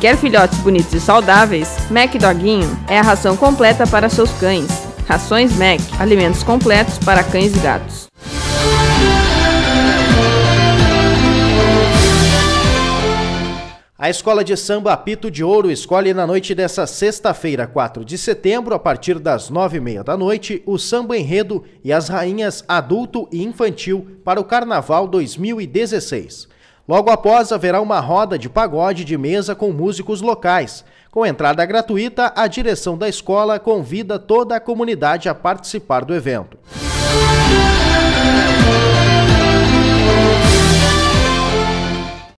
Quer filhotes bonitos e saudáveis? Mac Doguinho é a ração completa para seus cães. Rações Mac, alimentos completos para cães e gatos. A Escola de Samba Apito de Ouro escolhe na noite dessa sexta-feira, 4 de setembro, a partir das nove e meia da noite, o samba enredo e as rainhas adulto e infantil para o Carnaval 2016. Logo após, haverá uma roda de pagode de mesa com músicos locais. Com entrada gratuita, a direção da escola convida toda a comunidade a participar do evento.